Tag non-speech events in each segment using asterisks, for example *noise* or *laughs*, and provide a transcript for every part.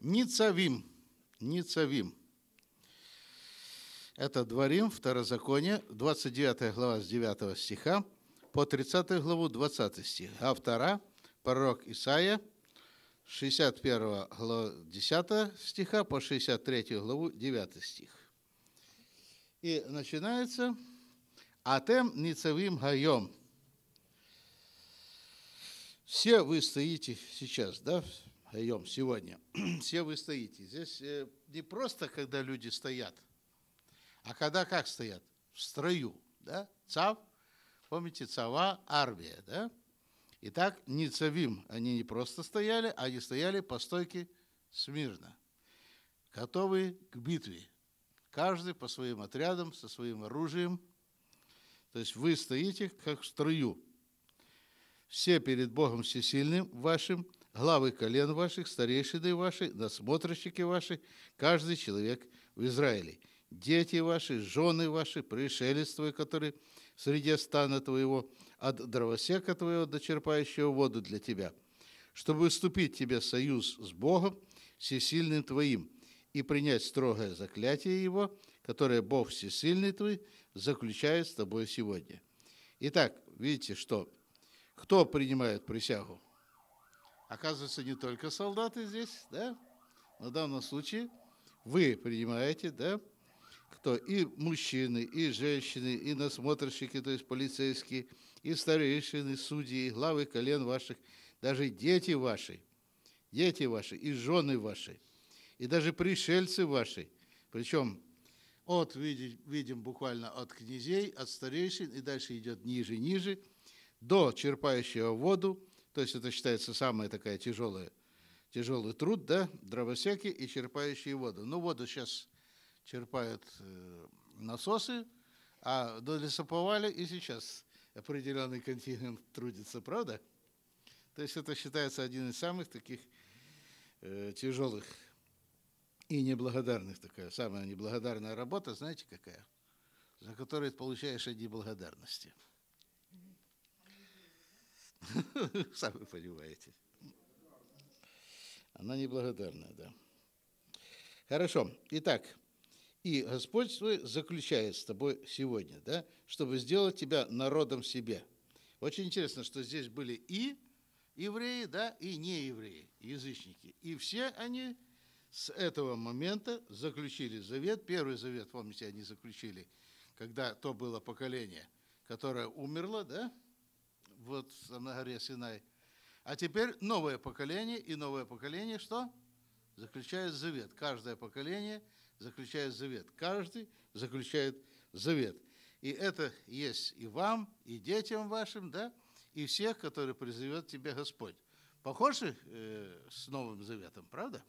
Ницавим. Ницавим. Это Дворим, Второзаконие, 29 глава с 9 стиха по 30 главу 20 стих. Автора пророк Исаия, 61 глава 10 стиха по 63 главу 9 стих. И начинается «Атем ницавим гайом». Все вы стоите сейчас, да, гайом, сегодня. *clears throat* Все вы стоите. Здесь э, не просто, когда люди стоят – а когда как стоят? В строю, да? Цав, помните, цава, армия, да? Итак, не цавим, они не просто стояли, они стояли по стойке смирно, готовые к битве. Каждый по своим отрядам, со своим оружием. То есть вы стоите как в строю. Все перед Богом всесильным вашим, главы колен ваших, старейшины ваши, насмотрщики ваши, каждый человек в Израиле дети ваши, жены ваши, пришелец твой, который среди стана твоего, от дровосека твоего, дочерпающего воду для тебя, чтобы вступить тебе союз с Богом, всесильным твоим, и принять строгое заклятие его, которое Бог всесильный твой заключает с тобой сегодня. Итак, видите, что кто принимает присягу? Оказывается, не только солдаты здесь, да? На данном случае вы принимаете, да? кто и мужчины, и женщины, и насмотрщики, то есть полицейские, и старейшины, судьи, и главы колен ваших, даже дети ваши, дети ваши, и жены ваши, и даже пришельцы ваши. Причем от, видим, видим буквально от князей, от старейшин, и дальше идет ниже, ниже, до черпающего воду, то есть это считается самая такая тяжелая, тяжелый труд, да, дровосеки и черпающие воду. Ну, воду сейчас черпают э, насосы, а до лесоповали и сейчас определенный континент трудится, правда? То есть это считается один из самых таких э, тяжелых и неблагодарных такая, самая неблагодарная работа, знаете какая? За которую получаешь одни благодарности. *laughs* Сами понимаете. Она неблагодарная, да. Хорошо. Итак, и Господь свой заключает с тобой сегодня, да, чтобы сделать тебя народом себе. Очень интересно, что здесь были и евреи, да, и неевреи, язычники. И все они с этого момента заключили завет. Первый завет, помните, они заключили, когда то было поколение, которое умерло, да, вот на горе Синай. А теперь новое поколение, и новое поколение что? Заключает завет. Каждое поколение – заключает завет. Каждый заключает завет. И это есть и вам, и детям вашим, да, и всех, которые призовет тебя Господь. Похожи э, с Новым Заветом, правда?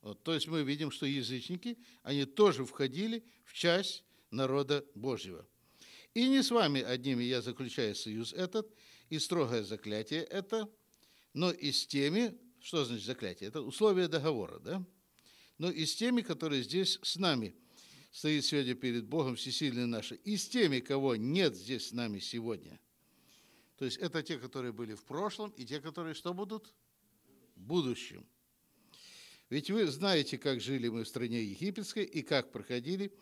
Вот, то есть мы видим, что язычники, они тоже входили в часть народа Божьего. И не с вами одними я заключаю союз этот, и строгое заклятие это, но и с теми, что значит заклятие? Это условия договора, да? но и с теми, которые здесь с нами стоит сегодня перед Богом всесильный наши, и с теми, кого нет здесь с нами сегодня. То есть это те, которые были в прошлом, и те, которые что будут? В будущем. Ведь вы знаете, как жили мы в стране египетской и как проходили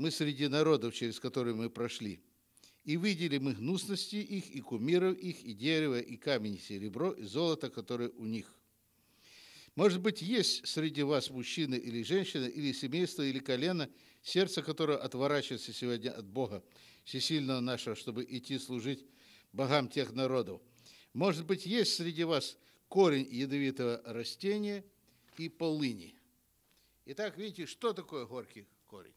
мы среди народов, через которые мы прошли. И видели мы гнусности их, и кумиров их, и дерево, и камень, и серебро, и золото, которое у них. Может быть, есть среди вас мужчина или женщина, или семейство, или колено, сердце которое отворачивается сегодня от Бога, всесильного нашего, чтобы идти служить богам тех народов. Может быть, есть среди вас корень ядовитого растения и полыни. Итак, видите, что такое горький корень?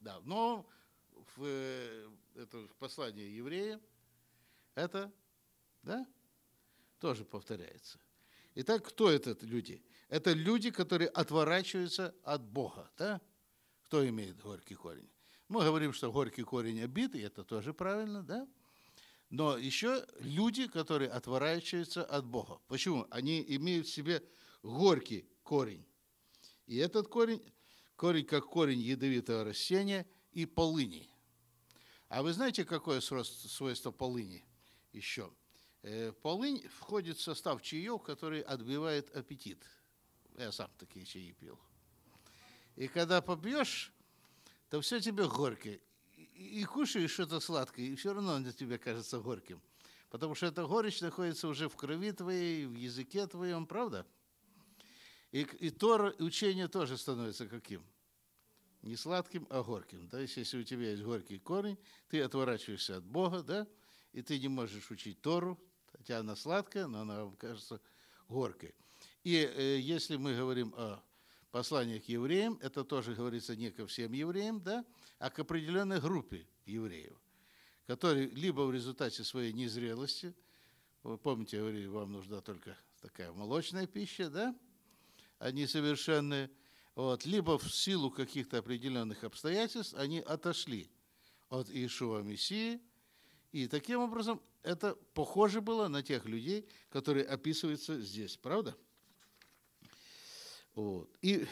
Да, но в, э, это в послании еврея это, да, тоже повторяется. Итак, кто это люди? Это люди, которые отворачиваются от Бога. Да? Кто имеет горький корень? Мы говорим, что горький корень обид, и это тоже правильно, да? Но еще люди, которые отворачиваются от Бога. Почему? Они имеют в себе горький корень. И этот корень, корень как корень ядовитого растения и полыни. А вы знаете, какое свойство полыни еще? Э, полынь входит в состав чаев, который отбивает аппетит. Я сам такие чаи пил. И когда попьешь, то все тебе горькое. И кушаешь что-то сладкое, и все равно оно тебе кажется горьким. Потому что эта горечь находится уже в крови твоей, в языке твоем, правда? И, и Тор, учение тоже становится каким? Не сладким, а горьким. Есть, если у тебя есть горький корень, ты отворачиваешься от Бога, да, и ты не можешь учить Тору, хотя она сладкая, но она вам кажется горькой. И э, если мы говорим о послании к евреям, это тоже говорится не ко всем евреям, да, а к определенной группе евреев, которые либо в результате своей незрелости, вы помните, я говорил, вам нужна только такая молочная пища, да, они совершенные, вот, либо в силу каких-то определенных обстоятельств они отошли от Иешуа Мессии, и таким образом это похоже было на тех людей, которые описываются здесь, правда? Вот. И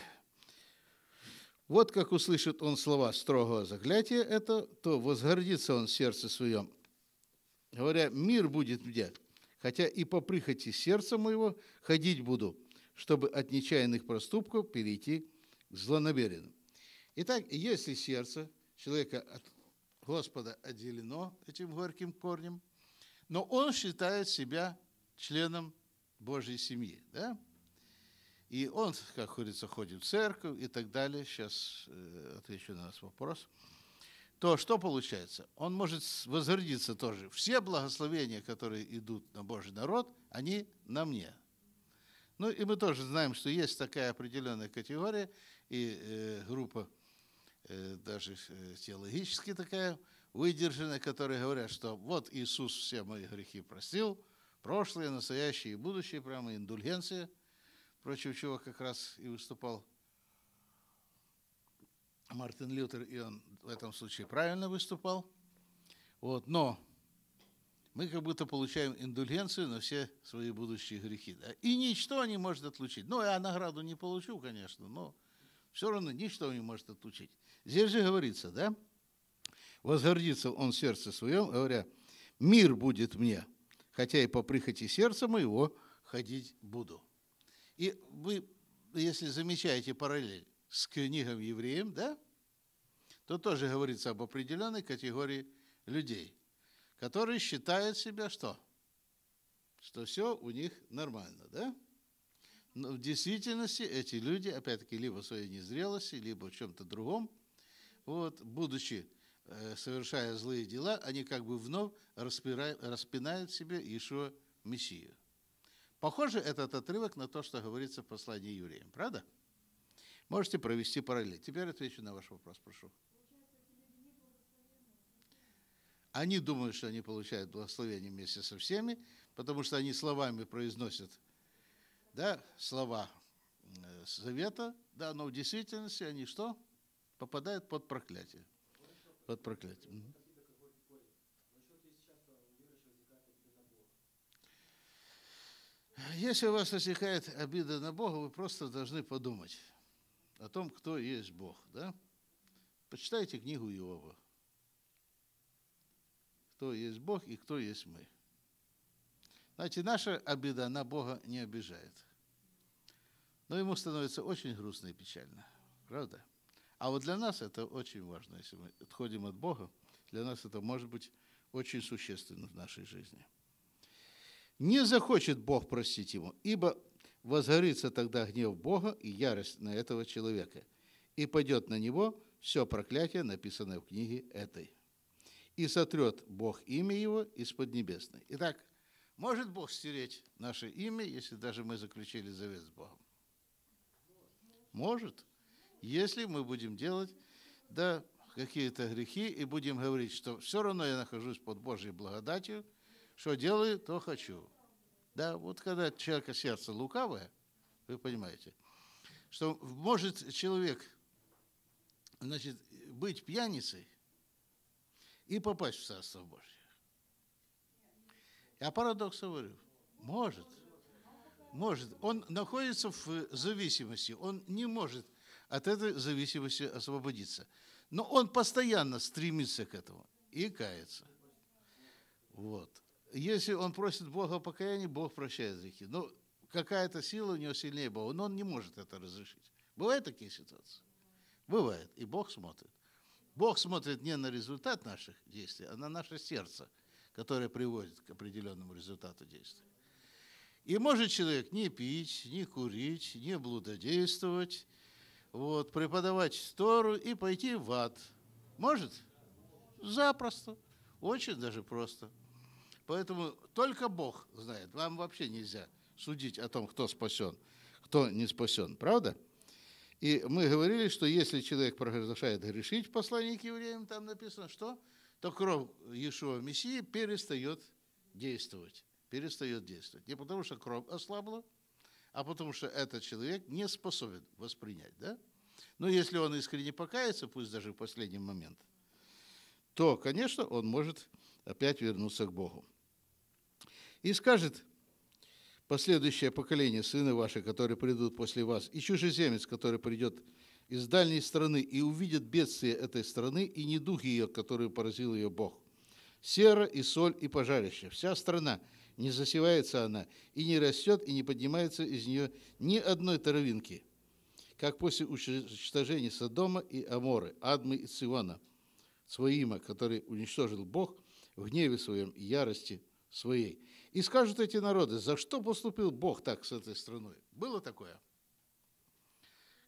вот как услышит он слова строгого заклятия это, то возгордится он в сердце своем, говоря, мир будет мне, хотя и по прихоти сердца моего ходить буду, чтобы от нечаянных проступков перейти к злонамеренным. Итак, если сердце человека от Господа отделено этим горьким корнем, но он считает себя членом Божьей семьи, да? И он, как говорится, ходит в церковь и так далее. Сейчас э, отвечу на ваш вопрос. То что получается? Он может возгордиться тоже. Все благословения, которые идут на Божий народ, они на мне. Ну и мы тоже знаем, что есть такая определенная категория и э, группа, э, даже э, теологически такая, выдержанная, которые говорят, что вот Иисус все мои грехи простил, прошлые, настоящие и будущие, прямо индульгенция, против чего как раз и выступал Мартин Лютер, и он в этом случае правильно выступал. Вот, но мы как будто получаем индульгенцию на все свои будущие грехи. Да? И ничто не может отлучить. Ну, я награду не получу, конечно, но все равно ничто не может отлучить. Здесь же говорится, да? Возгордится он сердце своем, говоря, мир будет мне, хотя и по прихоти сердца моего ходить буду. И вы, если замечаете параллель с книгом евреям, да, то тоже говорится об определенной категории людей, которые считают себя что? Что все у них нормально, да? Но в действительности эти люди, опять-таки, либо в своей незрелости, либо в чем-то другом, вот, будучи э, совершая злые дела, они как бы вновь распирают, распинают себе Иешуа Мессию. Похоже этот отрывок на то, что говорится в послании евреям, правда? Можете провести параллель. Теперь отвечу на ваш вопрос, прошу. Они думают, что они получают благословение вместе со всеми, потому что они словами произносят да, слова э, завета, да, но в действительности они что? Попадают под проклятие. Под проклятие. Если у вас возникает обида на Бога, вы просто должны подумать о том, кто есть Бог. Да? Почитайте книгу Иова. Кто есть Бог и кто есть мы. Знаете, наша обида на Бога не обижает. Но ему становится очень грустно и печально. Правда? А вот для нас это очень важно. Если мы отходим от Бога, для нас это может быть очень существенно в нашей жизни – не захочет Бог простить ему, ибо возгорится тогда гнев Бога и ярость на этого человека, и пойдет на него все проклятие, написанное в книге этой. И сотрет Бог имя его из-под небесной. Итак, может Бог стереть наше имя, если даже мы заключили завет с Богом? Может. Если мы будем делать да, какие-то грехи и будем говорить, что все равно я нахожусь под Божьей благодатью – что делаю, то хочу. Да, вот когда человека сердце лукавое, вы понимаете, что может человек значит, быть пьяницей и попасть в Царство Божье. Я парадокс говорю. Может. Может. Он находится в зависимости. Он не может от этой зависимости освободиться. Но он постоянно стремится к этому и кается. Вот. если он просит Бога о покаянии, Бог прощает грехи. Но какая-то сила у него сильнее Бога, но он не может это разрешить. Бывают такие ситуации? Бывает. И Бог смотрит. Бог смотрит не на результат наших действий, а на наше сердце, которое приводит к определенному результату действий. И может человек не пить, не курить, не блудодействовать, вот, преподавать Тору и пойти в ад. Может? Запросто. Очень даже просто. Поэтому только Бог знает. Вам вообще нельзя судить о том, кто спасен, кто не спасен. Правда? И мы говорили, что если человек продолжает грешить в послании к евреям, там написано, что то кровь Иешуа Мессии перестает действовать. Перестает действовать. Не потому, что кровь ослабла, а потому что этот человек не способен воспринять. Да? Но если он искренне покается, пусть даже в последний момент, то, конечно, он может опять вернуться к Богу. И скажет последующее поколение, сыны ваши, которые придут после вас, и чужеземец, который придет из дальней страны и увидит бедствие этой страны и недух ее, который поразил ее Бог. Сера и соль и пожарище. Вся страна, не засевается она, и не растет, и не поднимается из нее ни одной травинки, как после уничтожения Содома и Аморы, Адмы и Сивана, своима, который уничтожил Бог в гневе своем и ярости своей. И скажут эти народы, за что поступил Бог так с этой страной? Было такое?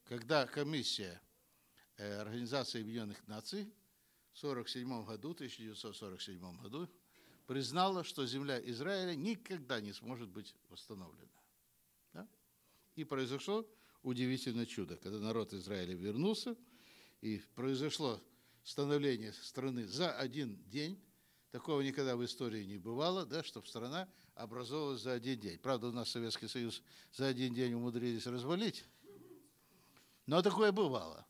Когда комиссия э, Организации Объединенных Наций в 1947 году, 1947 году признала, что земля Израиля никогда не сможет быть восстановлена. Да? И произошло удивительное чудо, когда народ Израиля вернулся, и произошло становление страны за один день, Такого никогда в истории не бывало, да, чтобы страна образовалась за один день. Правда, у нас Советский Союз за один день умудрились развалить, но такое бывало.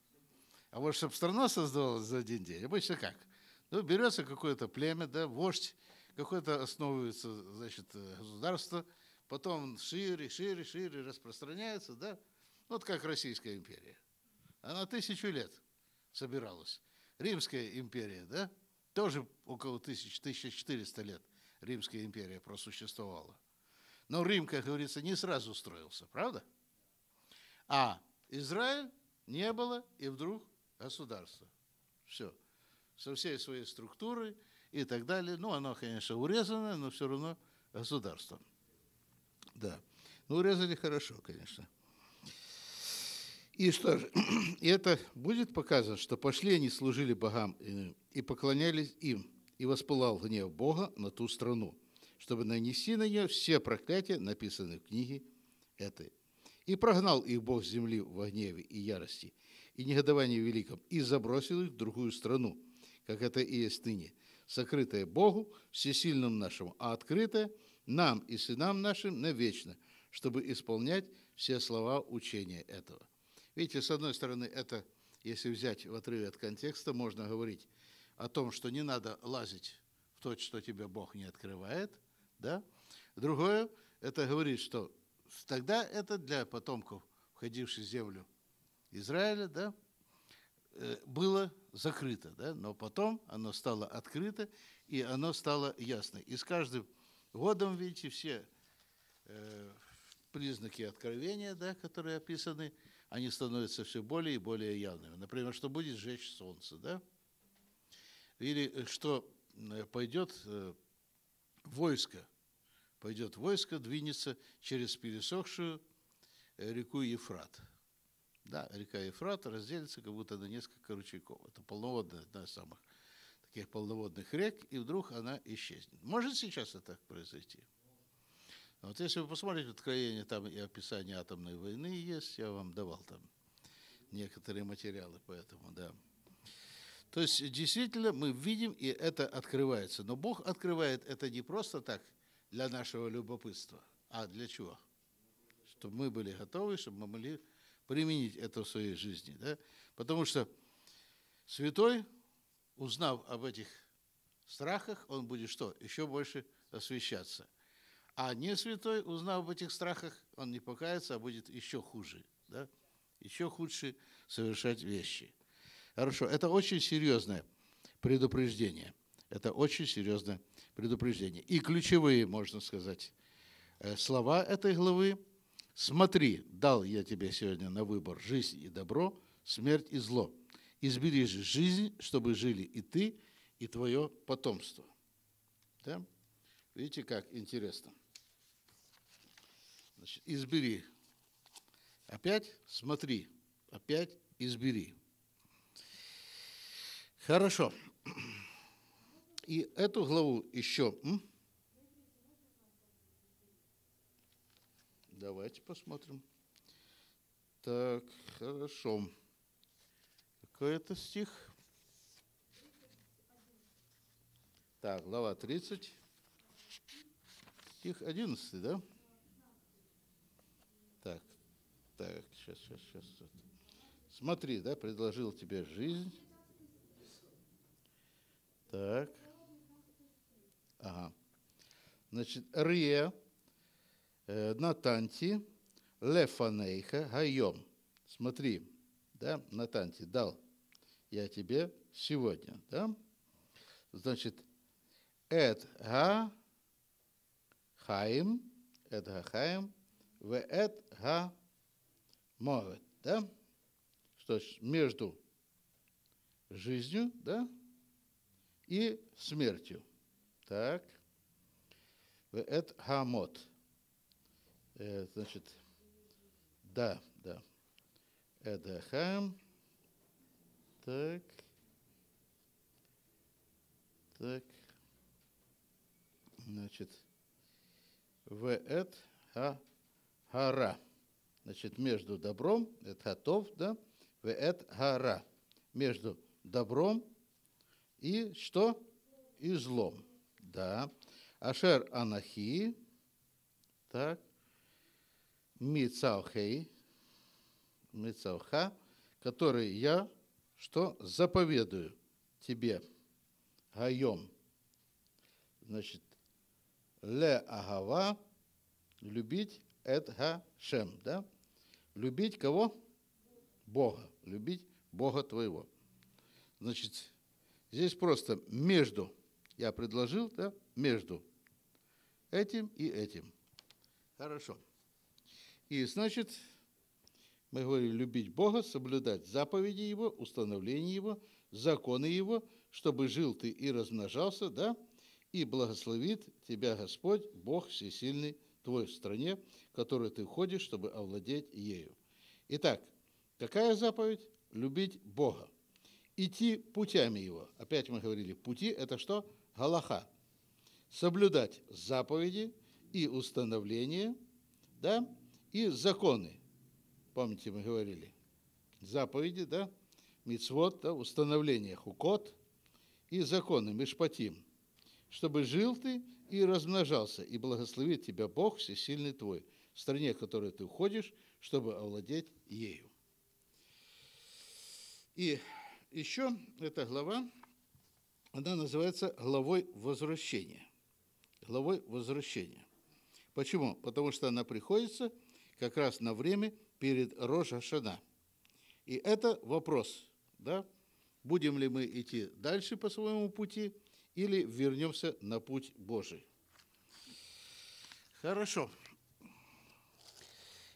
А вот чтобы страна создавалась за один день, обычно как? Ну, берется какое-то племя, да, вождь, какое-то основывается, значит, государство, потом шире, шире, шире распространяется, да, вот как Российская империя. Она тысячу лет собиралась. Римская империя, да, тоже около 1000, 1400 лет Римская империя просуществовала. Но Рим, как говорится, не сразу устроился, правда? А Израиль не было, и вдруг государство. Все. Со всей своей структурой и так далее. Ну, оно, конечно, урезано, но все равно государство. Да. Ну, урезали хорошо, конечно. И что же, *clears throat* и это будет показано, что пошли они, служили богам и поклонялись им, и воспылал гнев Бога на ту страну, чтобы нанести на нее все проклятия, написанные в книге этой. И прогнал их Бог с земли во гневе и ярости, и негодовании великом, и забросил их в другую страну, как это и есть ныне, сокрытое Богу, всесильным нашему, а открытое нам и сынам нашим навечно, чтобы исполнять все слова учения этого. Видите, с одной стороны, это, если взять в отрыве от контекста, можно говорить о том, что не надо лазить в то, что тебе Бог не открывает. Да? Другое, это говорит, что тогда это для потомков, входивших в землю Израиля, да, э, было закрыто, да, но потом оно стало открыто, и оно стало ясно. И с каждым годом, видите, все э, признаки откровения, да, которые описаны, они становятся все более и более явными. Например, что будет сжечь солнце, да? Или э, что э, пойдет э, войско, пойдет войско, двинется через пересохшую реку Ефрат. Да, река Ефрат разделится как будто на несколько ручейков. Это полноводная, одна из самых таких полноводных рек, и вдруг она исчезнет. Может сейчас это произойти? Вот если вы посмотрите откровение, там и описание атомной войны есть, я вам давал там некоторые материалы по этому, да. То есть действительно мы видим, и это открывается. Но Бог открывает это не просто так для нашего любопытства, а для чего? Чтобы мы были готовы, чтобы мы могли применить это в своей жизни. Да? Потому что святой, узнав об этих страхах, он будет что? Еще больше освещаться – а не святой, узнав об этих страхах, он не покается, а будет еще хуже, да? еще худше совершать вещи. Хорошо, это очень серьезное предупреждение. Это очень серьезное предупреждение. И ключевые, можно сказать, э, слова этой главы. Смотри, дал я тебе сегодня на выбор жизнь и добро, смерть и зло. Избери же жизнь, чтобы жили и ты, и твое потомство. Да? Видите, как интересно. Значит, избери. Опять смотри. Опять избери. Хорошо. И эту главу еще... М? Давайте посмотрим. Так, хорошо. Какой это стих? Так, глава 30. Стих 11, да? Так, так, сейчас, сейчас, сейчас. Смотри, да, предложил тебе жизнь. Так. Ага. Значит, Рия, э, Натанти, Лефанейха, Гайом. Смотри, да, Натанти дал я тебе сегодня, да? Значит, Эд Га Хаим, Эд Га Хаим, В Эд Га Мовет, да? Что ж, между жизнью, да, и смертью. Так. Это хамот. Э, значит, да, да. Это хам. Так. Так. Значит, в эт ха хара. Значит, между добром, это готов, да, в эт хара. Между добром и что? И злом. Да. Ашер Анахи, так, Мицаухей, Мицауха, который я, что заповедую тебе, Гайом, значит, Ле Агава, любить Эд Шем, да? Любить кого? Бога. Любить Бога твоего. Значит, здесь просто между, я предложил, да, между этим и этим. Хорошо. И значит, мы говорим, любить Бога, соблюдать заповеди Его, установления Его, законы Его, чтобы жил ты и размножался, да, и благословит тебя Господь, Бог всесильный твой в стране, в которой ты ходишь, чтобы овладеть ею. Итак, какая заповедь? Любить Бога. Идти путями Его. Опять мы говорили, пути – это что? Галаха соблюдать заповеди и установления, да, и законы. Помните, мы говорили, заповеди, да, мицвод, да, установление хукот и законы, мишпатим, чтобы жил ты и размножался, и благословит тебя Бог всесильный твой, в стране, в которой ты уходишь, чтобы овладеть ею. И еще эта глава, она называется главой возвращения главой возвращения. Почему? Потому что она приходится как раз на время перед Рожа Шана. И это вопрос, да, будем ли мы идти дальше по своему пути или вернемся на путь Божий. Хорошо.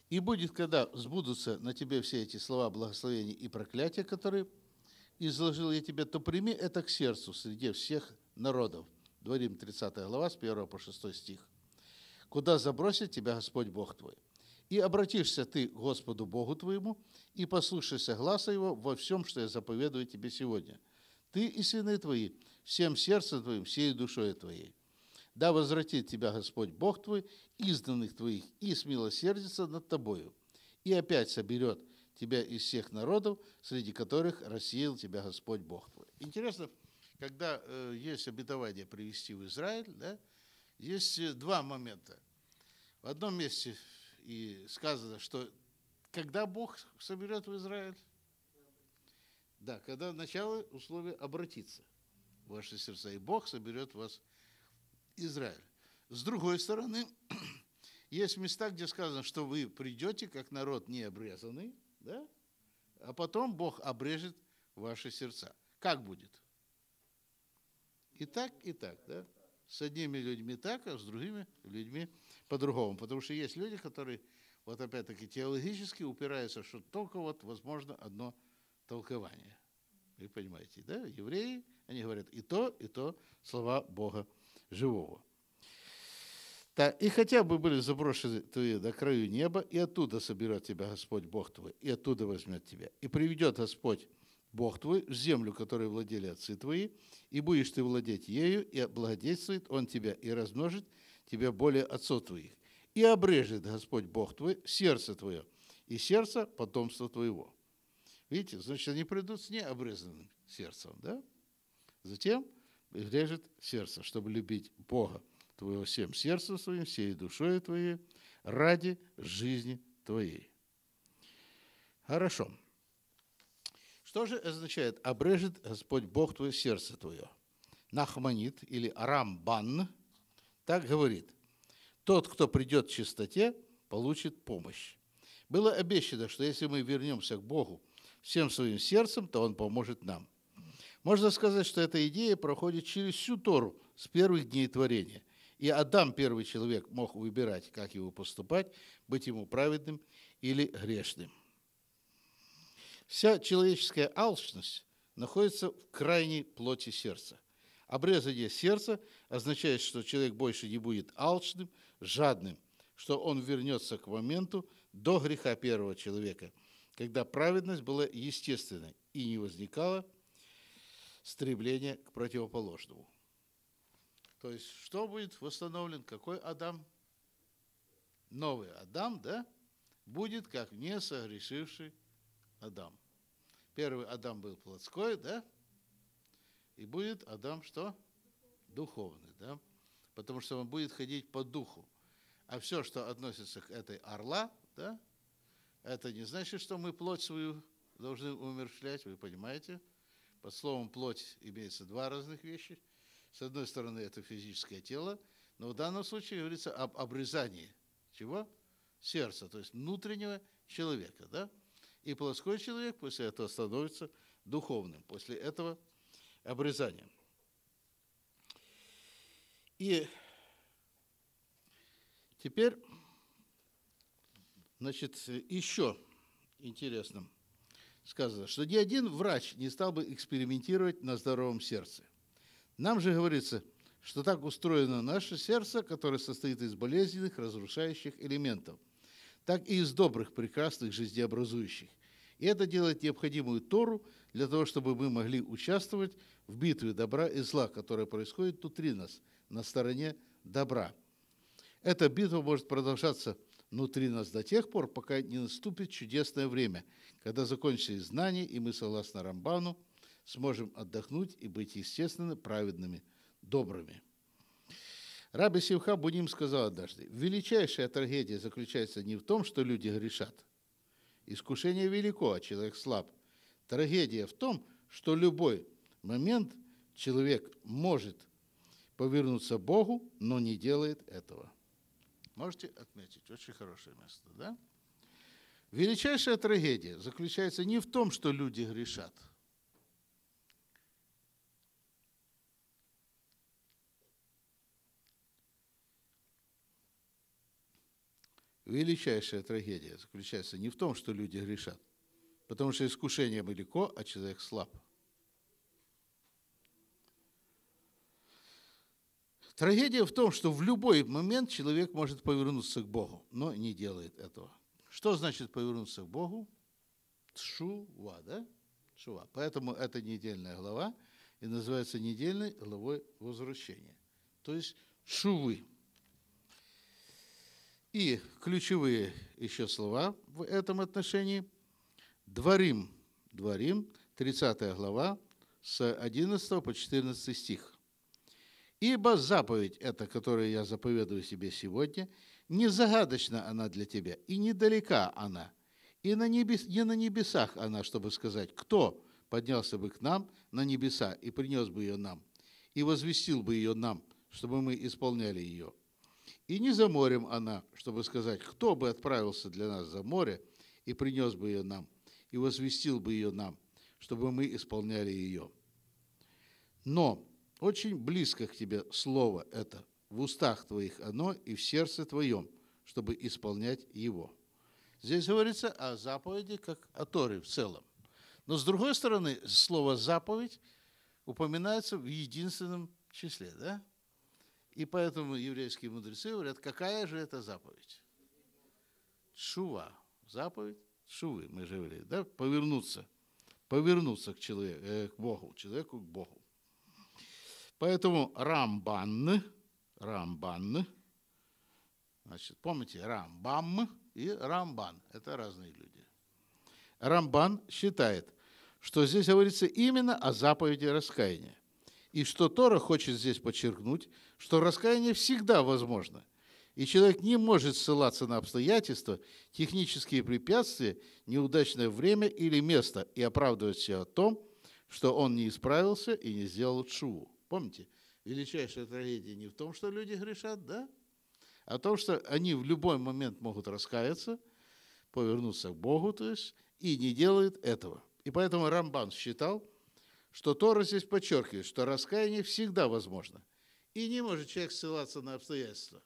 И будет, когда сбудутся на тебе все эти слова благословения и проклятия, которые изложил я тебе, то прими это к сердцу среди всех народов, Дворим 30 глава, с 1 по 6 стих. «Куда забросит тебя Господь Бог твой? И обратишься ты к Господу Богу твоему, и послушайся гласа Его во всем, что я заповедую тебе сегодня. Ты и сыны твои, всем сердцем твоим, всей душой твоей. Да возвратит тебя Господь Бог твой, изданных твоих, и смилосердится над тобою. И опять соберет тебя из всех народов, среди которых рассеял тебя Господь Бог твой». Интересно, когда э, есть обетование привести в Израиль, да, есть э, два момента. В одном месте и сказано, что когда Бог соберет в Израиль, да, когда начало условия обратиться ваши сердца, и Бог соберет вас Израиль. С другой стороны, *clears throat* есть места, где сказано, что вы придете как народ необрезанный, да, а потом Бог обрежет ваши сердца. Как будет? И так, и так, да? С одними людьми так, а с другими людьми по-другому. Потому что есть люди, которые, вот опять-таки, теологически упираются, что только вот возможно одно толкование. Вы понимаете, да? Евреи, они говорят и то, и то слова Бога живого. Так, и хотя бы были заброшены твои до краю неба, и оттуда соберет тебя Господь Бог твой, и оттуда возьмет тебя. И приведет Господь Бог твой в землю, которой владели отцы твои, и будешь ты владеть ею, и благодействует Он тебя, и размножит тебя более отцов твоих. И обрежет Господь Бог твой сердце твое, и сердце потомства твоего. Видите, значит, они придут с необрезанным сердцем, да? Затем режет сердце, чтобы любить Бога твоего всем сердцем своим, всей душой твоей, ради жизни твоей. Хорошо. Что же означает «обрежет Господь Бог твое сердце твое»? Нахманит или Арамбан так говорит. Тот, кто придет к чистоте, получит помощь. Было обещано, что если мы вернемся к Богу всем своим сердцем, то Он поможет нам. Можно сказать, что эта идея проходит через всю Тору с первых дней творения. И Адам, первый человек, мог выбирать, как его поступать, быть ему праведным или грешным. Вся человеческая алчность находится в крайней плоти сердца. Обрезание сердца означает, что человек больше не будет алчным, жадным, что он вернется к моменту до греха первого человека, когда праведность была естественной и не возникало стремления к противоположному. То есть, что будет восстановлен? Какой Адам? Новый Адам, да? Будет как не согрешивший Адам. Первый Адам был плотской, да? И будет Адам что? Духовный, да? Потому что он будет ходить по духу. А все, что относится к этой орла, да, это не значит, что мы плоть свою должны умершлять, вы понимаете? Под словом плоть имеется два разных вещи. С одной стороны, это физическое тело, но в данном случае говорится об обрезании чего? Сердца, то есть внутреннего человека, да? И плоской человек после этого становится духовным, после этого обрезания. И теперь, значит, еще интересно сказано, что ни один врач не стал бы экспериментировать на здоровом сердце. Нам же говорится, что так устроено наше сердце, которое состоит из болезненных, разрушающих элементов – так и из добрых, прекрасных, жизнеобразующих. И это делает необходимую Тору для того, чтобы мы могли участвовать в битве добра и зла, которая происходит внутри нас, на стороне добра. Эта битва может продолжаться внутри нас до тех пор, пока не наступит чудесное время, когда закончится знания, и мы, согласно Рамбану, сможем отдохнуть и быть естественно праведными, добрыми. Раби Симха Буним сказал однажды, величайшая трагедия заключается не в том, что люди грешат. Искушение велико, а человек слаб. Трагедия в том, что любой момент человек может повернуться Богу, но не делает этого. Можете отметить, очень хорошее место, да? Величайшая трагедия заключается не в том, что люди грешат – величайшая трагедия заключается не в том, что люди грешат, потому что искушение велико, а человек слаб. Трагедия в том, что в любой момент человек может повернуться к Богу, но не делает этого. Что значит повернуться к Богу? Шува, да? Шува. Поэтому это недельная глава и называется недельной главой возвращения. То есть шувы. И ключевые еще слова в этом отношении. Дворим, дворим, 30 глава, с 11 по 14 стих. «Ибо заповедь эта, которую я заповедую себе сегодня, не загадочна она для тебя, и недалека она, и на небес, не на небесах она, чтобы сказать, кто поднялся бы к нам на небеса и принес бы ее нам, и возвестил бы ее нам, чтобы мы исполняли ее. И не за морем она, чтобы сказать, кто бы отправился для нас за море и принес бы ее нам, и возвестил бы ее нам, чтобы мы исполняли ее. Но очень близко к тебе слово это, в устах твоих оно и в сердце твоем, чтобы исполнять его. Здесь говорится о заповеди как о Торе в целом. Но с другой стороны, слово «заповедь» упоминается в единственном числе, да? И поэтому еврейские мудрецы говорят, какая же это заповедь? Шува. Заповедь шувы, мы же говорили, да? Повернуться. Повернуться к, человеку, э, к Богу, человеку к Богу. Поэтому Рамбан, Рамбан, значит, помните, Рамбам и Рамбан – это разные люди. Рамбан считает, что здесь говорится именно о заповеди раскаяния. И что Тора хочет здесь подчеркнуть, что раскаяние всегда возможно. И человек не может ссылаться на обстоятельства, технические препятствия, неудачное время или место и оправдывать себя о том, что он не исправился и не сделал чуву. Помните, величайшая трагедия не в том, что люди грешат, да? А в том, что они в любой момент могут раскаяться, повернуться к Богу, то есть, и не делают этого. И поэтому Рамбан считал, что Тора здесь подчеркивает, что раскаяние всегда возможно. И не может человек ссылаться на обстоятельства.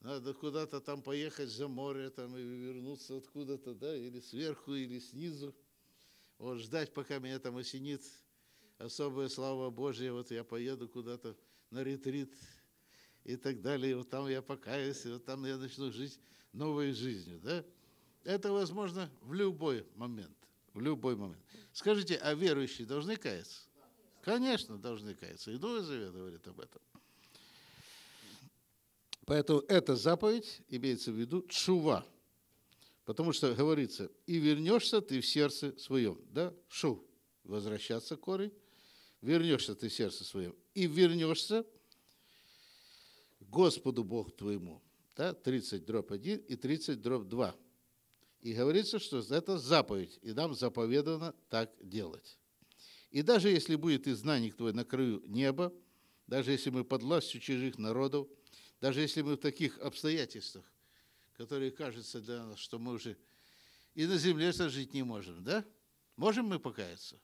Надо куда-то там поехать за море там, и вернуться откуда-то, да, или сверху, или снизу. Вот ждать, пока меня там осенит особая слава Божья, вот я поеду куда-то на ретрит и так далее, вот там я покаюсь, вот там я начну жить новой жизнью, да? Это возможно в любой момент, в любой момент. Скажите, а верующие должны каяться? Конечно, должны каяться. И Новый Завет говорит об этом. Поэтому эта заповедь имеется в виду чува. Потому что говорится, и вернешься ты в сердце своем. Да? Шу. Возвращаться корень вернешься ты сердце своем, и вернешься Господу Богу твоему. Да, 30 дробь 1 и 30 дробь 2. И говорится, что это заповедь, и нам заповедано так делать. И даже если будет изгнанник твой на краю неба, даже если мы под властью чужих народов, даже если мы в таких обстоятельствах, которые кажутся для нас, что мы уже и на земле жить не можем, да? Можем мы покаяться?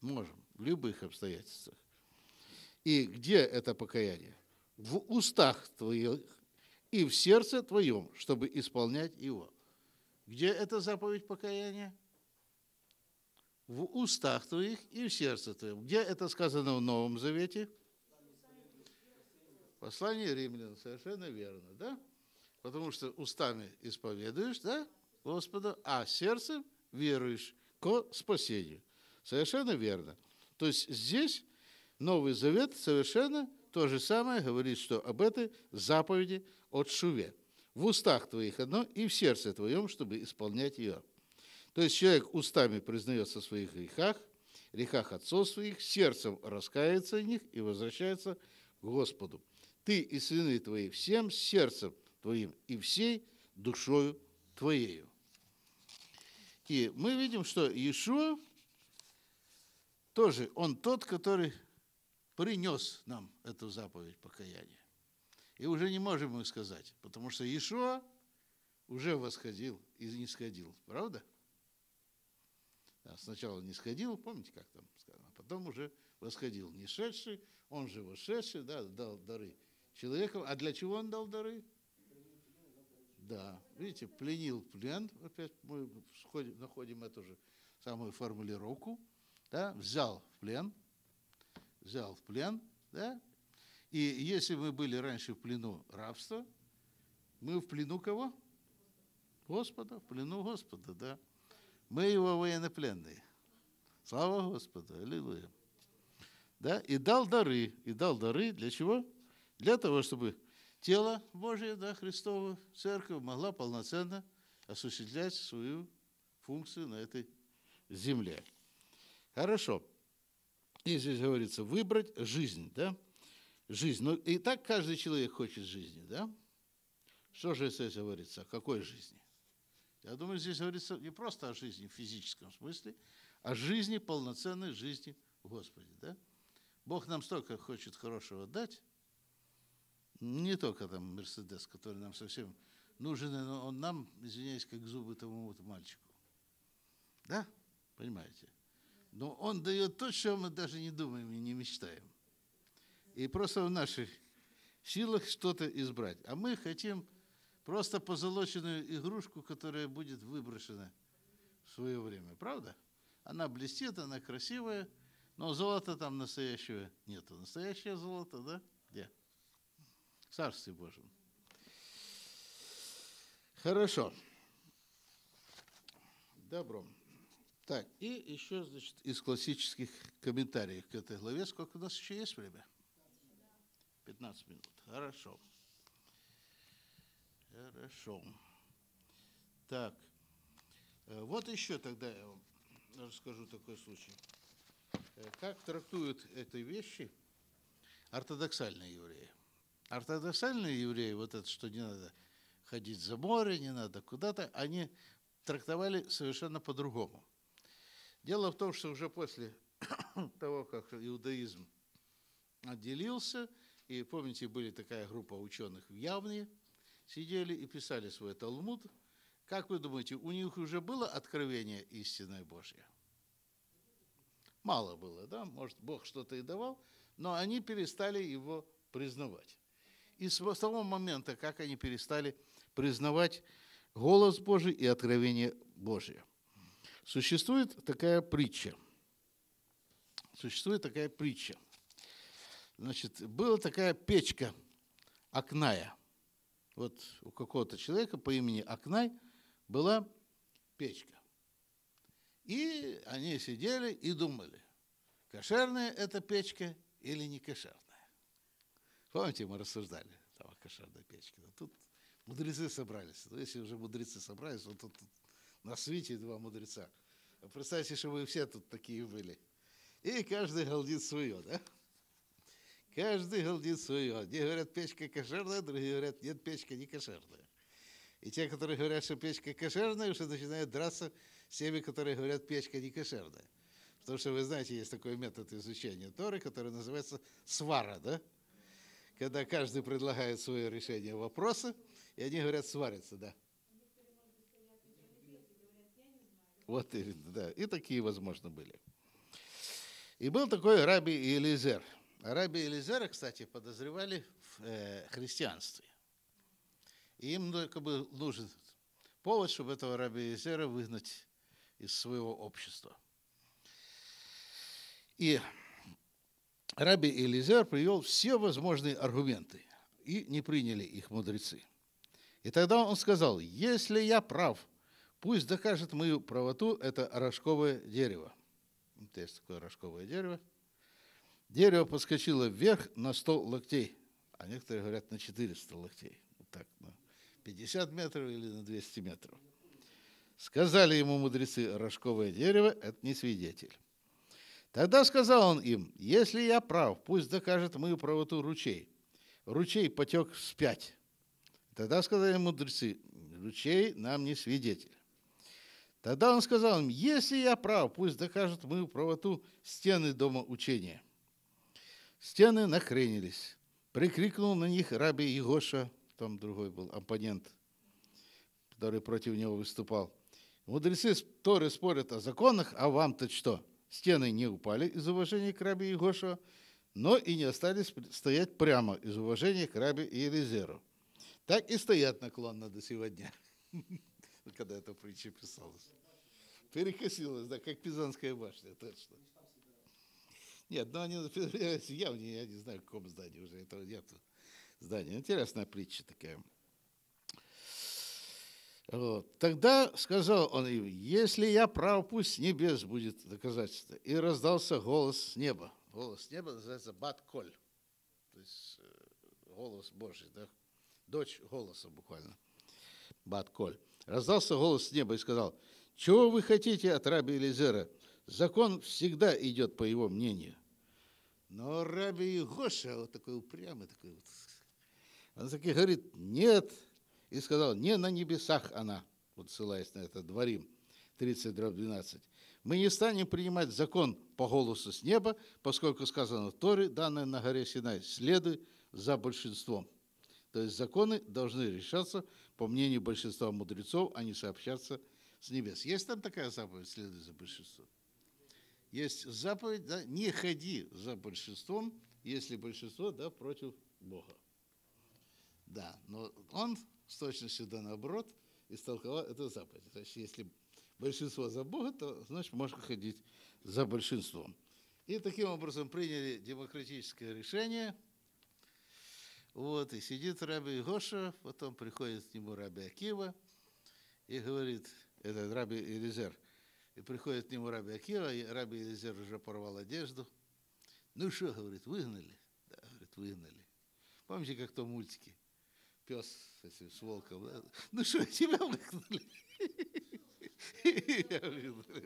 Можем, в любых обстоятельствах. И где это покаяние? В устах твоих и в сердце твоем, чтобы исполнять его. Где эта заповедь покаяния? В устах твоих и в сердце твоем. Где это сказано в Новом Завете? Послание римлян, совершенно верно, да? Потому что устами исповедуешь, да, Господа, а сердцем веруешь к спасению. Совершенно верно. То есть здесь Новый Завет совершенно то же самое говорит, что об этой заповеди от Шуве. В устах твоих одно и в сердце твоем, чтобы исполнять ее. То есть человек устами признается в своих грехах, грехах отцов своих, сердцем раскается в них и возвращается к Господу. Ты и сыны твои всем сердцем твоим и всей душою твоею. И мы видим, что Иешуа тоже он тот, который принес нам эту заповедь покаяния. И уже не можем мы сказать, потому что Иешуа уже восходил и не сходил, правда? Да, сначала не сходил, помните, как там сказано, а потом уже восходил. Не шедший, он же вошедший, да, дал дары человеку. А для чего он дал дары? Да, видите, пленил плен, опять мы находим эту же самую формулировку – да, взял в плен, взял в плен, да, и если мы были раньше в плену рабства, мы в плену кого? Господа, в плену Господа, да. Мы его военнопленные. Слава Господу, аллилуйя. Да, и дал дары, и дал дары для чего? Для того, чтобы тело Божие, да, Христово, церковь могла полноценно осуществлять свою функцию на этой земле. Хорошо. И здесь говорится, выбрать жизнь, да? Жизнь. Ну, и так каждый человек хочет жизни, да? Что же здесь говорится? О какой жизни? Я думаю, здесь говорится не просто о жизни в физическом смысле, а жизни, полноценной жизни в Господе, да? Бог нам столько хочет хорошего дать, не только там Мерседес, который нам совсем нужен, но он нам, извиняюсь, как зубы тому вот мальчику. Да? Понимаете? Но Он дает то, что мы даже не думаем и не мечтаем. И просто в наших силах что-то избрать. А мы хотим просто позолоченную игрушку, которая будет выброшена в свое время. Правда? Она блестит, она красивая, но золота там настоящего нету. Настоящее золото, да? Где? В Царстве Божьем. Хорошо. Добро. Так, и еще, значит, из классических комментариев к этой главе. Сколько у нас еще есть время? 15 минут. Хорошо. Хорошо. Так, э, вот еще тогда я вам расскажу такой случай. Э, как трактуют эти вещи ортодоксальные евреи? Ортодоксальные евреи, вот это, что не надо ходить за море, не надо куда-то, они трактовали совершенно по-другому. Дело в том, что уже после *coughs* того, как иудаизм отделился, и помните, были такая группа ученых в Явные, сидели и писали свой Талмуд. Как вы думаете, у них уже было откровение истинное Божье? Мало было, да? Может, Бог что-то и давал, но они перестали его признавать. И с того момента, как они перестали признавать голос Божий и откровение Божие. Существует такая притча. Существует такая притча. Значит, была такая печка Акная. Вот у какого-то человека по имени Акнай была печка. И они сидели и думали, кошерная эта печка или не кошерная. Помните, мы рассуждали там, о кошерной печке. Тут мудрецы собрались. Но если уже мудрецы собрались, вот тут, тут на свете два мудреца. Представьте, что вы все тут такие были. И каждый галдит свое, да? Каждый галдит свое. Одни говорят, печка кошерная, другие говорят, нет, печка не кошерная. И те, которые говорят, что печка кошерная, уже начинают драться с теми, которые говорят, печка не кошерная. Потому что вы знаете, есть такой метод изучения Торы, который называется свара, да? Когда каждый предлагает свое решение вопроса, и они говорят, сварятся, да. *laughs* Вот именно, да. И такие, возможно, были. И был такой раби Елизер. Раби Елизера, кстати, подозревали в э, христианстве. И им только был нужен повод, чтобы этого раби Елизера выгнать из своего общества. И раби Елизер привел все возможные аргументы, и не приняли их мудрецы. И тогда он сказал, если я прав – Пусть докажет мою правоту это рожковое дерево. Вот есть такое рожковое дерево. Дерево подскочило вверх на 100 локтей, а некоторые говорят на 400 локтей. Вот так, на 50 метров или на 200 метров. Сказали ему мудрецы, рожковое дерево – это не свидетель. Тогда сказал он им, если я прав, пусть докажет мою правоту ручей. Ручей потек вспять. Тогда сказали мудрецы, ручей нам не свидетель. Тогда он сказал им, если я прав, пусть докажут мою правоту стены дома учения. Стены накренились. Прикрикнул на них раби Егоша, там другой был оппонент, который против него выступал. Мудрецы Торы спорят о законах, а вам-то что? Стены не упали из уважения к раби Егоша, но и не остались стоять прямо из уважения к раби Елизеру. Так и стоят наклонно до сегодня, *laughs* когда эта притча писалась. Перекосилась, да, как Пизанская башня, точно. Нет, ну они *laughs* явно, я не знаю, в каком здании уже этого нет здания. Интересная притча такая. Вот. Тогда сказал он им, если я прав, пусть небес будет доказательство. И раздался голос неба. Голос неба называется Бат-Коль. То есть э, голос Божий, да? Дочь голоса буквально. Бат-Коль. Раздался голос с неба и сказал, чего вы хотите от раби Элизера? Закон всегда идет по его мнению. Но раби Егоша, вот такой упрямый, такой вот, он таки говорит, нет, и сказал, не на небесах она, вот ссылаясь на это, дворим, 30 дробь 12. Мы не станем принимать закон по голосу с неба, поскольку сказано в Торе, данное на горе Синай, следуй за большинством. То есть законы должны решаться по мнению большинства мудрецов, не сообщаться с небес. Есть там такая заповедь, следуй за большинством? есть заповедь, да, не ходи за большинством, если большинство, да, против Бога. Да, но он с точностью да наоборот истолковал эту заповедь. Значит, если большинство за Бога, то значит можно ходить за большинством. И таким образом приняли демократическое решение. Вот, и сидит Раби Гоша, потом приходит к нему Раби Акива и говорит, это Раби Элизер, и приходит к нему Раби Акива, и Раби Элизер уже порвал одежду. Ну что, говорит, выгнали? Да, говорит, выгнали. Помните, как то мультики? Пес с, этим, с волком. Да? Ну что, тебя выгнали?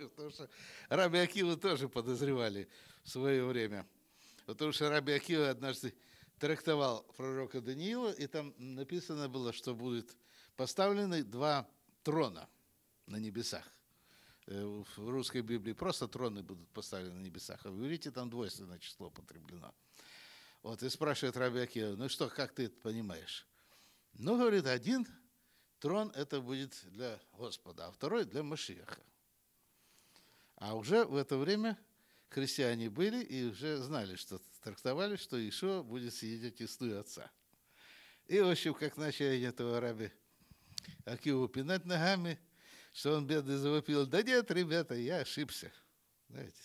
Потому что Раби Акива тоже подозревали в свое время. Потому что Раби Акива однажды трактовал пророка Даниила, и там написано было, что будут поставлены два трона на небесах. Э, в русской Библии просто троны будут поставлены на небесах, а в иврите там двойственное число употреблено. Вот, и спрашивает Раби Акива, ну что, как ты это понимаешь? Ну, говорит, один трон это будет для Господа, а второй для Машиаха. А уже в это время христиане были и уже знали, что трактовали, что Ишуа будет сидеть отестую отца. И, в общем, как начали этого раби Акиву пинать ногами, что он бедный завопил, да нет, ребята, я ошибся. Знаете,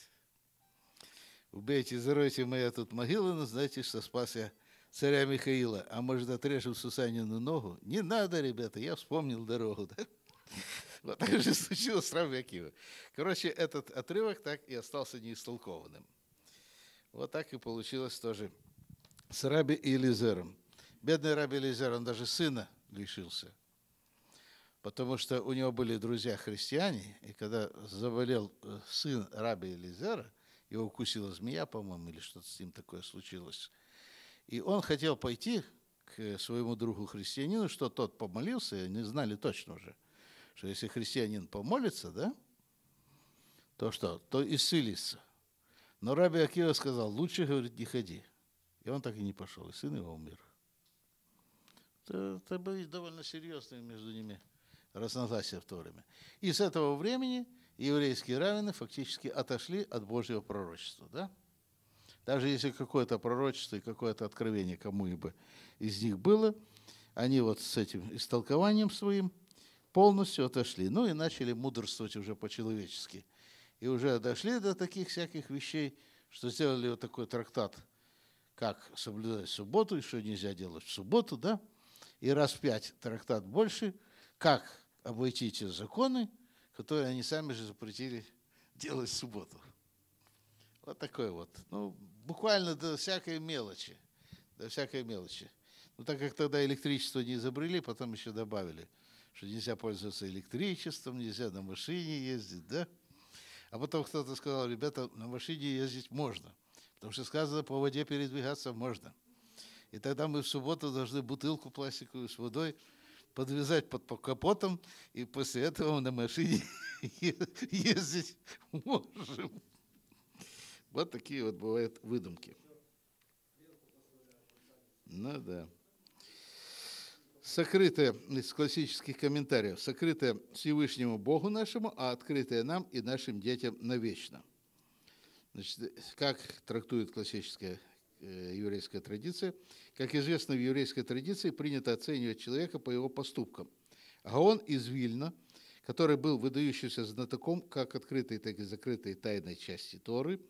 убейте, заройте моя тут могилу, но знаете, что спас я царя Михаила, а может, отрежем Сусанину ногу? Не надо, ребята, я вспомнил дорогу. Да? Вот так же случилось с Раби Акива. Короче, этот отрывок так и остался неистолкованным. Вот так и получилось тоже с Раби Элизером. Бедный Раби Элизер, он даже сына лишился. Потому что у него были друзья-христиане, и когда заболел э, сын Раби Элизера, его укусила змея, по-моему, или что-то с ним такое случилось – и он хотел пойти к своему другу христианину, что тот помолился, и они знали точно уже, что если христианин помолится, да, то что? То исцелится. Но Раби Акива сказал, лучше, говорит, не ходи. И он так и не пошел, и сын его умер. Это, это были довольно серьезные между ними разногласия в то время. И с этого времени еврейские раввины фактически отошли от Божьего пророчества. Да? Даже если какое-то пророчество и какое-то откровение кому-либо из них было, они вот с этим истолкованием своим полностью отошли. Ну и начали мудрствовать уже по-человечески. И уже дошли до таких всяких вещей, что сделали вот такой трактат, как соблюдать субботу, и что нельзя делать в субботу, да? И раз в пять трактат больше, как обойти те законы, которые они сами же запретили *laughs* делать в субботу. Вот такой вот. Ну, буквально до всякой мелочи. До всякой мелочи. Ну, так как тогда электричество не изобрели, потом еще добавили, что нельзя пользоваться электричеством, нельзя на машине ездить, да? А потом кто-то сказал, ребята, на машине ездить можно, потому что сказано, по воде передвигаться можно. И тогда мы в субботу должны бутылку пластиковую с водой подвязать под капотом, и после этого на машине *laughs* ездить можем. Вот такие вот бывают выдумки. Ну да. Сокрытое из классических комментариев. Сокрытое Всевышнему Богу нашему, а открытое нам и нашим детям навечно. Значит, как трактует классическая э, еврейская традиция? Как известно, в еврейской традиции принято оценивать человека по его поступкам. Гаон из Вильна, который был выдающимся знатоком как открытой, так и закрытой тайной части Торы –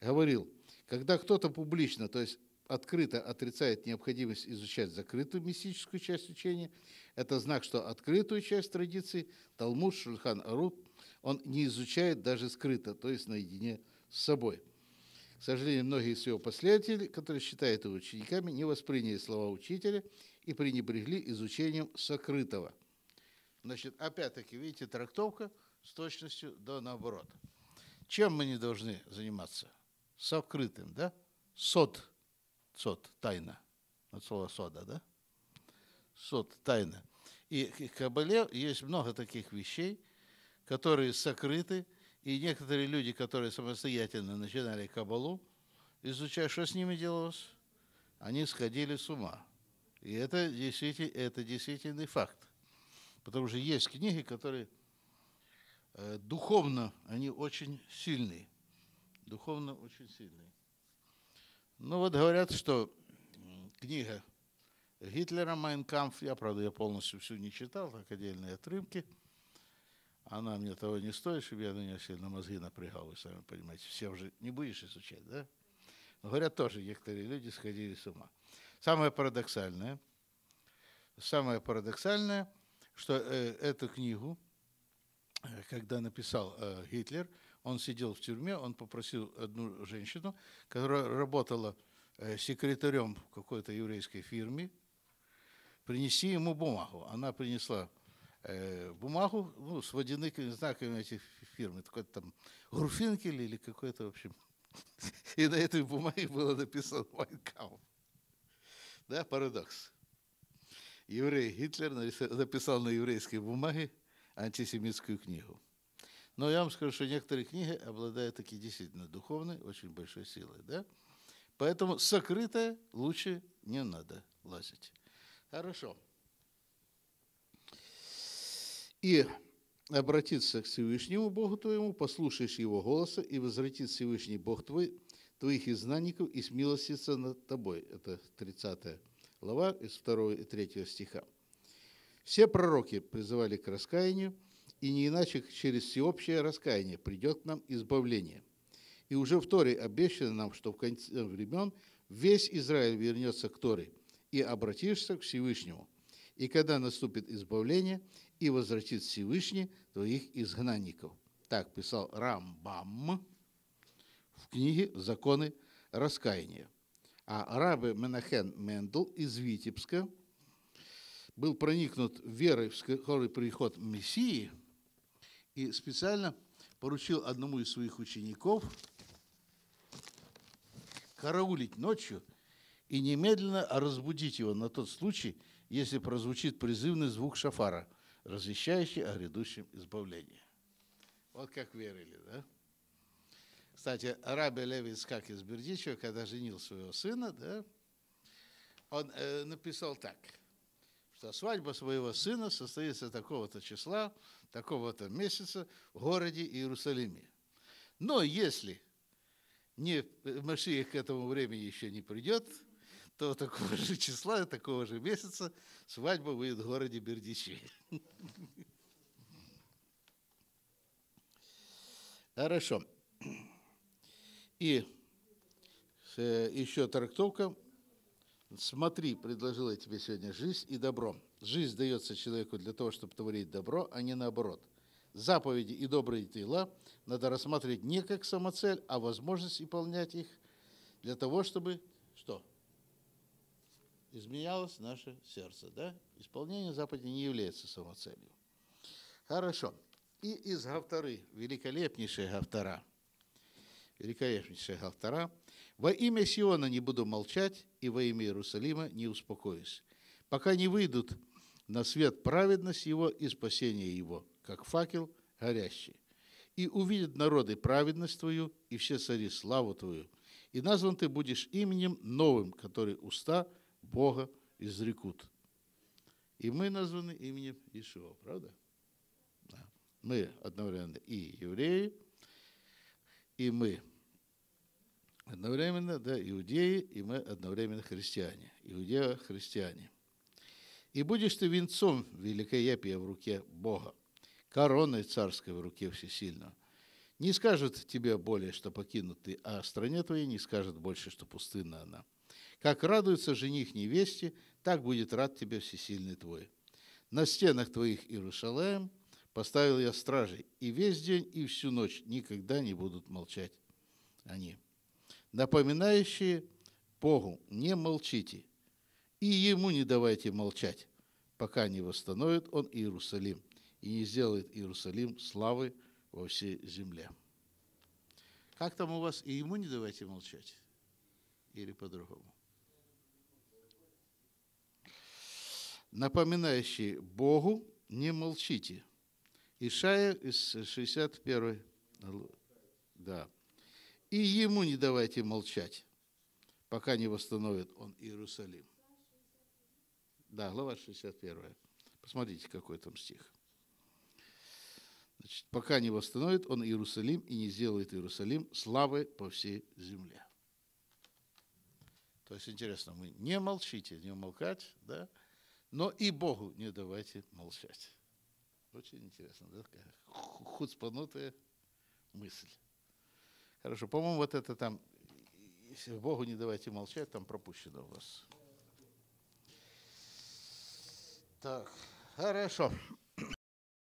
говорил, когда кто-то публично, то есть открыто отрицает необходимость изучать закрытую мистическую часть учения, это знак, что открытую часть традиции, Талмуд, Шульхан Арут, он не изучает даже скрыто, то есть наедине с собой. К сожалению, многие из его последователей, которые считают его учениками, не восприняли слова учителя и пренебрегли изучением сокрытого. Значит, опять-таки, видите, трактовка с точностью до наоборот. Чем мы не должны заниматься? сокрытым, да? Сод, сод, тайна. От слова сода, да? Сод, тайна. И в Кабале есть много таких вещей, которые сокрыты, и некоторые люди, которые самостоятельно начинали Кабалу, изучая, что с ними делалось, они сходили с ума. И это действительно, это действительный факт. Потому что есть книги, которые э, духовно, они очень сильные духовно очень сильный. Ну вот говорят, что книга Гитлера «Майнкамф», я, правда, я полностью всю не читал, так отдельные отрывки, она мне того не стоит, чтобы я на нее сильно мозги напрягал, вы сами понимаете, все уже не будешь изучать, да? Но говорят, тоже некоторые люди сходили с ума. Самое парадоксальное, самое парадоксальное, что э, эту книгу, э, когда написал э, Гитлер, он сидел в тюрьме, он попросил одну женщину, которая работала э, секретарем в какой-то еврейской фирме, принести ему бумагу. Она принесла э, бумагу ну, с водяными знаками этих фирмы, какой-то там Груфинкель или какой-то, в общем. *laughs* И на этой бумаге было написано «Майнкаум». Да, парадокс. Еврей Гитлер написал на еврейской бумаге антисемитскую книгу. Но я вам скажу, что некоторые книги обладают таки действительно духовной, очень большой силой. Да? Поэтому сокрытое лучше не надо лазить. Хорошо. И обратиться к Всевышнему Богу твоему, послушаешь Его голоса, и возвратит Всевышний Бог твой, твоих изгнанников, и смилостится над тобой. Это 30 глава из 2 и 3 стиха. Все пророки призывали к раскаянию, и не иначе через всеобщее раскаяние придет нам избавление. И уже в Торе обещано нам, что в конце времен весь Израиль вернется к Торе, и обратишься к Всевышнему. И когда наступит избавление, и возвратит Всевышний твоих изгнанников. Так писал Рамбам в книге «Законы раскаяния». А рабы Менахен Мендел из Витебска был проникнут верой в скорый приход Мессии и специально поручил одному из своих учеников караулить ночью и немедленно разбудить его на тот случай, если прозвучит призывный звук шафара, развещающий о грядущем избавлении. Вот как верили, да? Кстати, Раби Леви Искак из Бердичева, когда женил своего сына, да, он э, написал так, что свадьба своего сына состоится такого-то числа, такого-то месяца в городе Иерусалиме. Но если не Машиях к этому времени еще не придет, то такого же числа, такого же месяца свадьба будет в городе Бердичи. *laughs* Хорошо. И э, еще трактовка. Смотри, предложил я тебе сегодня жизнь и добро. Жизнь дается человеку для того, чтобы творить добро, а не наоборот. Заповеди и добрые дела надо рассматривать не как самоцель, а возможность выполнять их для того, чтобы что? Изменялось наше сердце. Да? Исполнение заповедей не является самоцелью. Хорошо. И из Гавтары, великолепнейшая Гавтара – великолепнейшая Гавтара. «Во имя Сиона не буду молчать, и во имя Иерусалима не успокоюсь, пока не выйдут на свет праведность его и спасение его, как факел горящий. И увидят народы праведность твою, и все цари славу твою, и назван ты будешь именем новым, который уста Бога изрекут». И мы названы именем Ишуа, правда? Да. Мы одновременно и евреи, и мы одновременно, да, иудеи, и мы одновременно христиане. Иудея – христиане. И будешь ты венцом великолепия в руке Бога, короной царской в руке всесильного. Не скажет тебе более, что покинут ты, а стране твоей не скажет больше, что пустынна она. Как радуется жених невесте, так будет рад тебе всесильный твой. На стенах твоих Иерусалим – Поставил я стражей, и весь день, и всю ночь никогда не будут молчать они. Напоминающие Богу, не молчите, и Ему не давайте молчать, пока не восстановит Он Иерусалим и не сделает Иерусалим славы во всей земле. Как там у вас? И Ему не давайте молчать? Или по-другому? Напоминающие Богу, не молчите – Ишая из 61 да. И ему не давайте молчать, пока не восстановит он Иерусалим. Да, глава 61. Посмотрите, какой там стих. Значит, пока не восстановит он Иерусалим и не сделает Иерусалим славой по всей земле. То есть интересно, мы не молчите, не умолкать, да, но и Богу не давайте молчать. Очень интересно, да, такая хуцпанутая мысль. Хорошо, по-моему, вот это там, Богу не давайте молчать, там пропущено у вас. Так, хорошо.